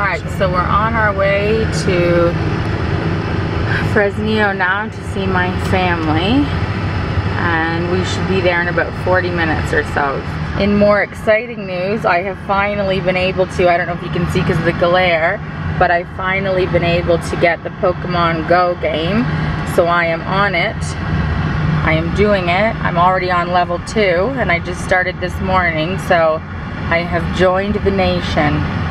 Alright, so we're on our way to Fresnillo now to see my family. And we should be there in about 40 minutes or so. In more exciting news, I have finally been able to, I don't know if you can see because of the glare, but I've finally been able to get the Pokemon Go game. So I am on it. I am doing it. I'm already on level two and I just started this morning. So I have joined the nation.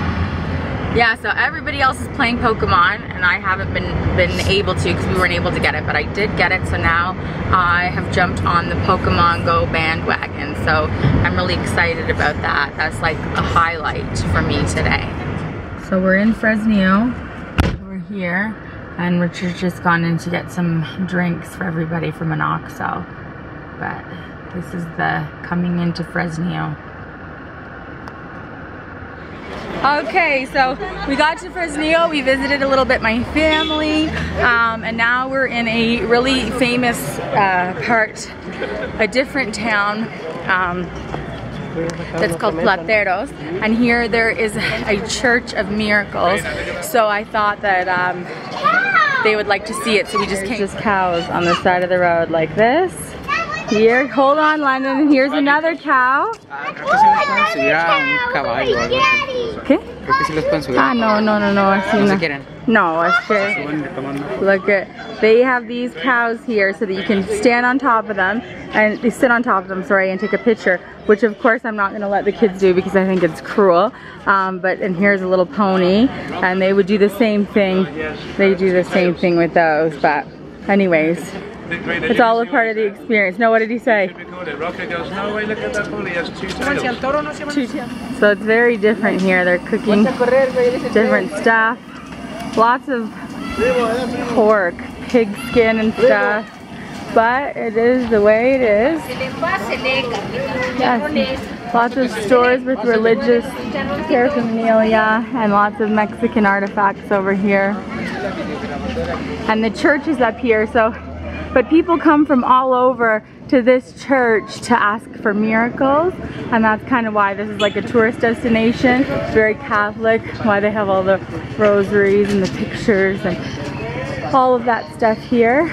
Yeah, so everybody else is playing Pokemon and I haven't been been able to because we weren't able to get it, but I did get it, so now I have jumped on the Pokemon Go bandwagon. So I'm really excited about that. That's like a highlight for me today. So we're in Fresno, We're here and Richard's just gone in to get some drinks for everybody from an OXXO. But this is the coming into Fresnillo. Okay, so we got to Fresnillo, we visited a little bit my family, um, and now we're in a really famous uh, part, a different town um, that's called Plateros, and here there is a Church of Miracles, so I thought that um, they would like to see it, so we just came. just cows on the side of the road like this. Here, hold on Londyn, here's another cow. ¿Qué? Creo que sí los pueden subir. Ah, no, no, no, no, así No no. quieren. No, es que, look at, they have these cows here so that you can stand on top of them, and they sit on top of them, sorry, and take a picture, which of course I'm not gonna let the kids do because I think it's cruel. Um, but, and here's a little pony, and they would do the same thing, they do the same thing with those, but anyways, it's all a part of the experience. No, what did he say? Goes, no way, look at that pony, he has two tails. So it's very different here. They're cooking different stuff. Lots of pork, pig skin and stuff. But it is the way it is. Yes. Lots of stores with religious paraphernalia and lots of Mexican artifacts over here. And the church is up here, so but people come from all over to this church to ask for miracles. And that's kind of why this is like a tourist destination. It's very Catholic why they have all the rosaries and the pictures and all of that stuff here.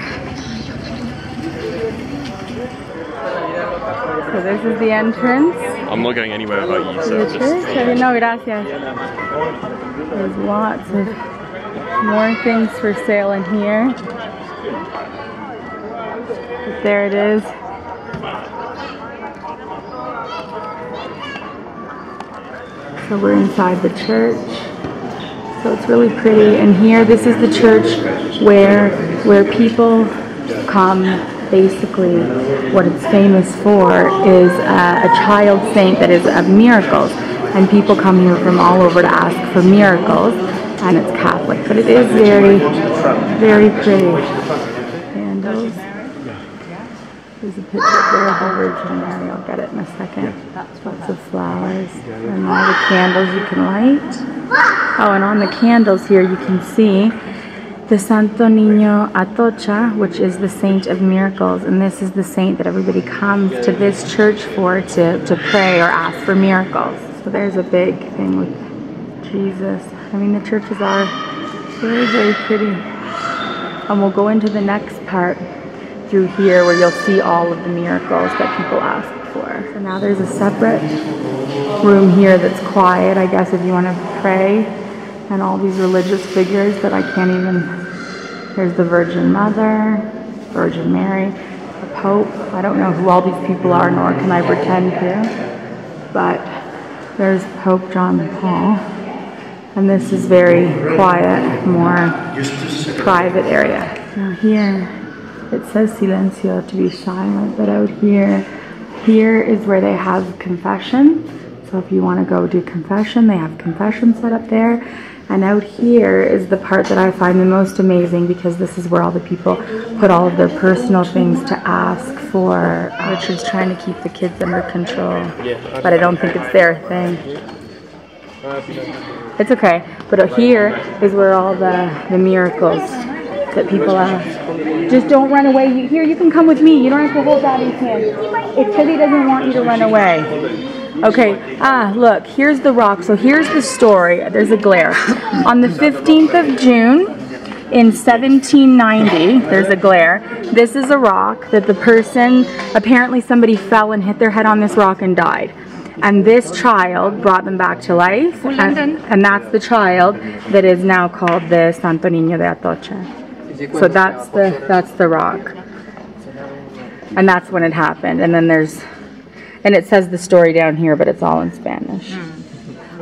So this is the entrance. I'm not going anywhere without you, so just church? I didn't gracias. There's lots of more things for sale in here there it is. So we're inside the church. So it's really pretty. And here, this is the church where where people come. Basically, what it's famous for is uh, a child saint that is of miracles, and people come here from all over to ask for miracles. And it's Catholic, but it is very, very pretty. Candles. There's a picture there of the Virgin Mary. I'll get it in a second. Lots of flowers and all the candles you can light. Oh, and on the candles here you can see the Santo Niño Atocha, which is the Saint of Miracles. And this is the saint that everybody comes to this church for to, to pray or ask for miracles. So there's a big thing with Jesus. I mean, the churches are very, very pretty. And we'll go into the next part through here where you'll see all of the miracles that people ask for. So now there's a separate room here that's quiet, I guess, if you want to pray. And all these religious figures that I can't even. There's the Virgin Mother, Virgin Mary, the Pope. I don't know who all these people are, nor can I pretend to. But there's Pope John Paul. And this is very quiet, more private area. Now here, it says silencio to be silent, but out here, here is where they have confession. So if you want to go do confession, they have confession set up there. And out here is the part that I find the most amazing because this is where all the people put all of their personal things to ask for. Richard's trying to keep the kids under control, but I don't think it's their thing. It's okay. But here is where all the, the miracles that people ask. Just don't run away. You, here, you can come with me. You don't have to hold Daddy's hand. It's because he doesn't want you to run away. Okay, ah, look, here's the rock. So here's the story. There's a glare. On the 15th of June in 1790, there's a glare. This is a rock that the person, apparently somebody fell and hit their head on this rock and died. And this child brought them back to life. And, and that's the child that is now called the Santo Niño de Atocha. So that's the that's the rock. And that's when it happened. And then there's and it says the story down here, but it's all in Spanish.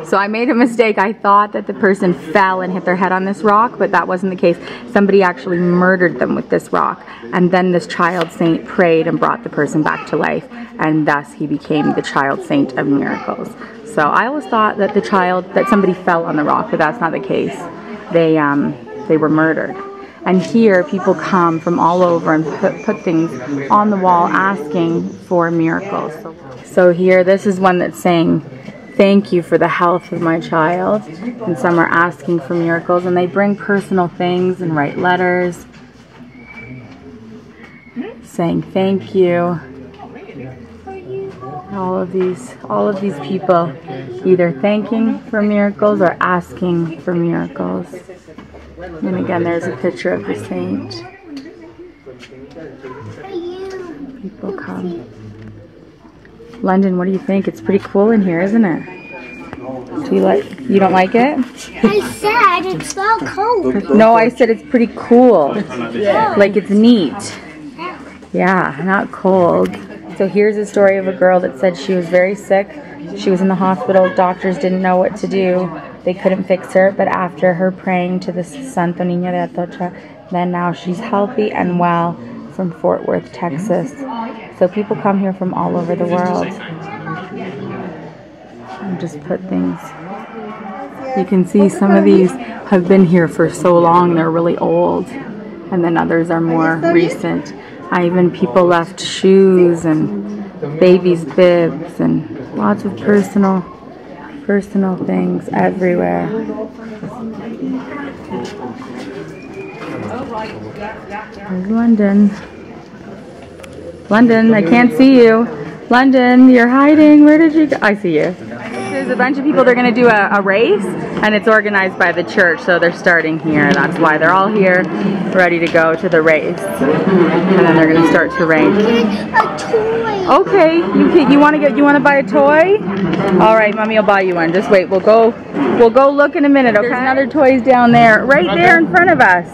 So I made a mistake. I thought that the person fell and hit their head on this rock, but that wasn't the case. Somebody actually murdered them with this rock. And then this child saint prayed and brought the person back to life. And thus he became the child saint of miracles. So I always thought that the child, that somebody fell on the rock, but that's not the case. They, um, they were murdered. And here people come from all over and put, put things on the wall asking for miracles. So here, this is one that's saying, thank you for the health of my child. And some are asking for miracles and they bring personal things and write letters saying thank you. All of these, all of these people either thanking for miracles or asking for miracles. And again, there's a picture of the saint. People come. Londyn, what do you think? It's pretty cool in here, isn't it? Do you like? You don't like it? I said it's so cold. No, I said it's pretty cool. Like it's neat. Yeah, not cold. So here's a story of a girl that said she was very sick. She was in the hospital. Doctors didn't know what to do. They couldn't fix her. But after her praying to the Santo Niño de Atocha, then now she's healthy and well from Fort Worth, Texas. So people come here from all over the world. And just put things. You can see some of these have been here for so long, they're really old. And then others are more recent. I even people left shoes and babies' bibs and lots of personal personal things everywhere. Londyn. Londyn, I can't see you. Londyn, you're hiding. Where did you go? I see you. There's a bunch of people. They're going to do a, a race, and it's organized by the church, so they're starting here. That's why they're all here, ready to go to the race. And then they're going to start to rank. A toy. Okay, you can, you want to get you want to buy a toy? All right, mommy will buy you one. Just wait. We'll go we'll go look in a minute. Okay. There's another toys down there, right there in front of us.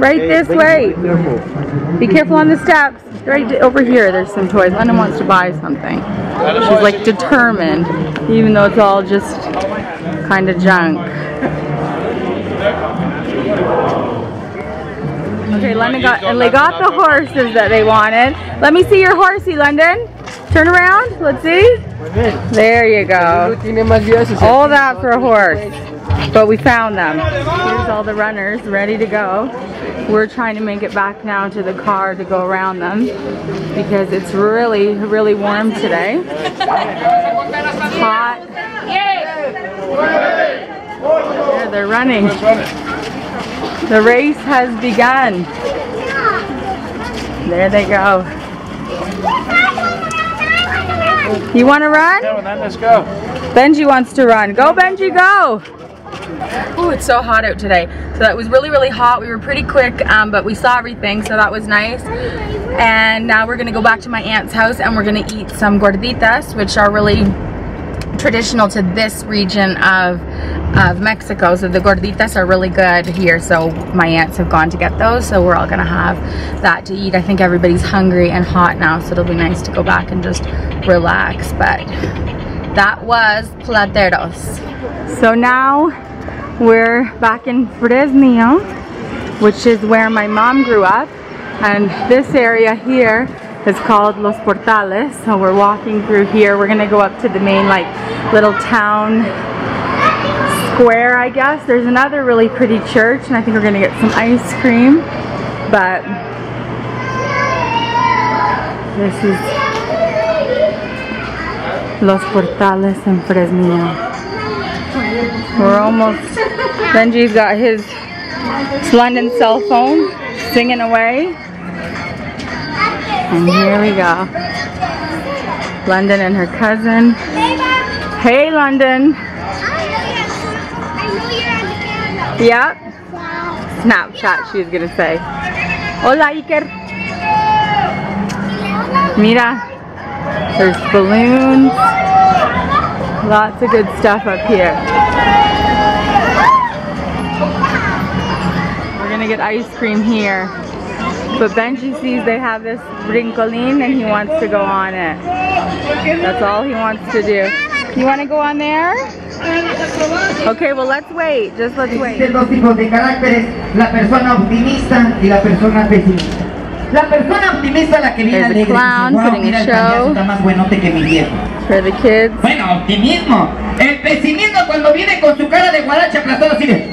Right this way. Be careful on the steps. Right over here. There's some toys. Londyn wants to buy something. She's like determined, even though it's all just kind of junk. Okay, Londyn got and they got the horses that they wanted. Let me see your horsey, Londyn. Turn around. Let's see. There you go. All that for a horse. But we found them. Here's all the runners ready to go. We're trying to make it back now to the car to go around them because it's really, really warm today. It's hot. There, they're running. The race has begun. There they go. You want to run? Yeah, then let's go. Benji wants to run. Go, Benji, go! Ooh, it's so hot out today. So that was really, really hot. We were pretty quick, um, but we saw everything, so that was nice. And now we're gonna go back to my aunt's house and we're gonna eat some gorditas, which are really traditional to this region of of Mexico. So the gorditas are really good here. So my aunts have gone to get those. So we're all gonna have that to eat. I think everybody's hungry and hot now. So it'll be nice to go back and just relax. But that was Plateros. So now we're back in Fresnillo, which is where my mom grew up. And this area here is called Los Portales. So we're walking through here. We're gonna go up to the main like little town square, I guess. There's another really pretty church and I think we're gonna get some ice cream. But this is Los Portales in Fresnillo. We're almost, Benji's got his Londyn cell phone singing away. And here we go. Londyn and her cousin. Hey, Londyn. Yep. Snapchat, she was gonna say. Hola, Iker. Mira, there's balloons. Lots of good stuff up here. Gonna get ice cream here. But Benji sees they have this brincolin and he wants to go on it. That's all he wants to do. You wanna go on there? Okay, well let's wait. Just let's wait. Existen dos tipos de caracteres, la persona optimista y la persona pesimista. La persona optimista la que viene There's a alegre clown wow, mira el show." payaso está más buenote que mi viejo. For the kids. Bueno, optimismo. El pesimismo cuando viene con su cara de guaracha aplastada así de...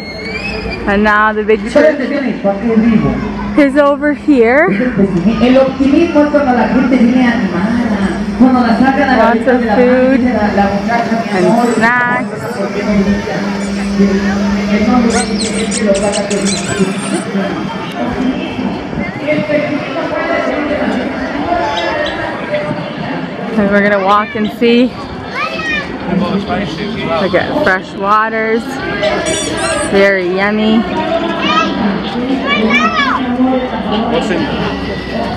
And now the big Solo church atención, ¿para qué vivo? is over here. Es el pesimismo. El optimismo es cuando la gente viene animada, cuando la sacan a la Lots of food mano, dice la, la muchacha, mi and snacks. ¿por qué no viniste? En un lugar que se lo saca que And we're gonna walk and see. Look at fresh waters. Very yummy.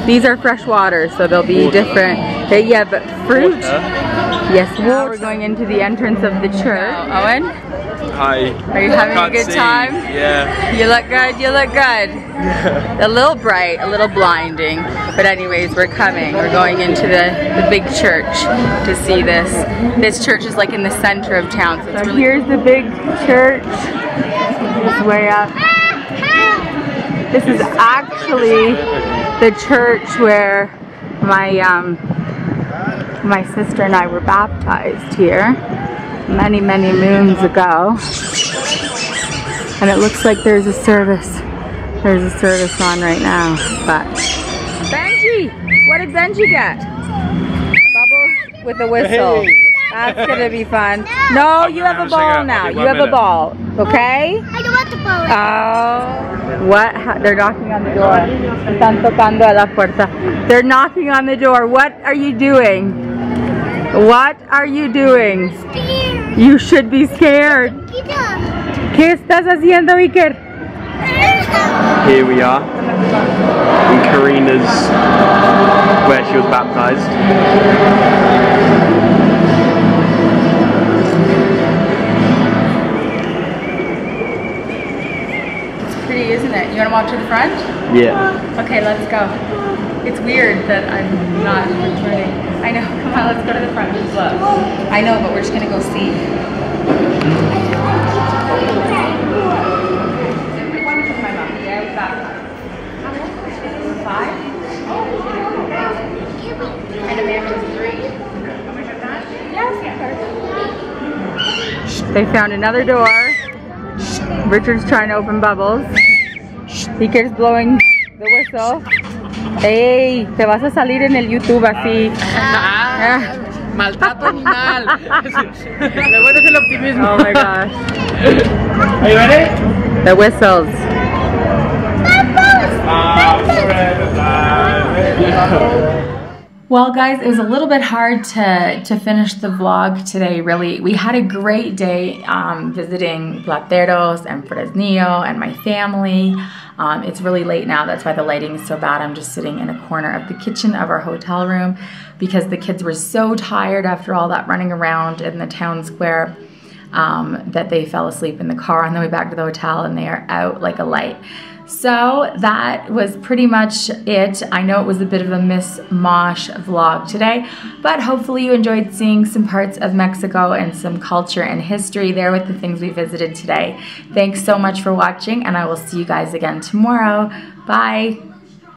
These are fresh waters, so they'll be different. They, yeah, but fruit. Yes, now we're going into the entrance of the church. Owen, Hi. are you having a good see. time? Yeah. You look good, you look good. A little bright, a little blinding. But anyways, we're coming. We're going into the, the big church to see this. This church is like in the center of town. So, it's really here's the big church. It's way up. This is actually the church where my um, my sister and I were baptized here many, many moons ago. And it looks like there's a service. There's a service on right now. But Benji! What did Benji get? Bubbles with a whistle. Hey. That's gonna be fun. No, you have a ball now. You have a ball. Okay? I don't want the phone. Oh, what? They're knocking on the door. Están tocando a la puerta. They're knocking on the door. What are you doing? What are you doing? Scared. You should be scared. Kita. ¿Qué estás haciendo, Iker? Here we are. In Karina's, where she was baptized. It's pretty, isn't it? You want to walk to the front? Yeah. Okay, let's go. It's weird that I'm not returning. I know. Come on, let's go to the front. I know, but we're just gonna go see. They found another door. Richard's trying to open bubbles. Speaker's blowing the whistle. ¡Ey! Te vas a salir en el YouTube así. Ah. Maltrato animal. Lo bueno es el optimismo. Oh my gosh. Are you ready? The whistles. Well, guys, it was a little bit hard to, to finish the vlog today, really. We had a great day um, visiting Plateros and Fresnillo and my family. Um, it's really late now, that's why the lighting is so bad. I'm just sitting in a corner of the kitchen of our hotel room because the kids were so tired after all that running around in the town square um, that they fell asleep in the car on the way back to the hotel and they are out like a light. So that was pretty much it. I know it was a bit of a Miss Mosh vlog today, but hopefully you enjoyed seeing some parts of Mexico and some culture and history there with the things we visited today. Thanks so much for watching, and I will see you guys again tomorrow. Bye.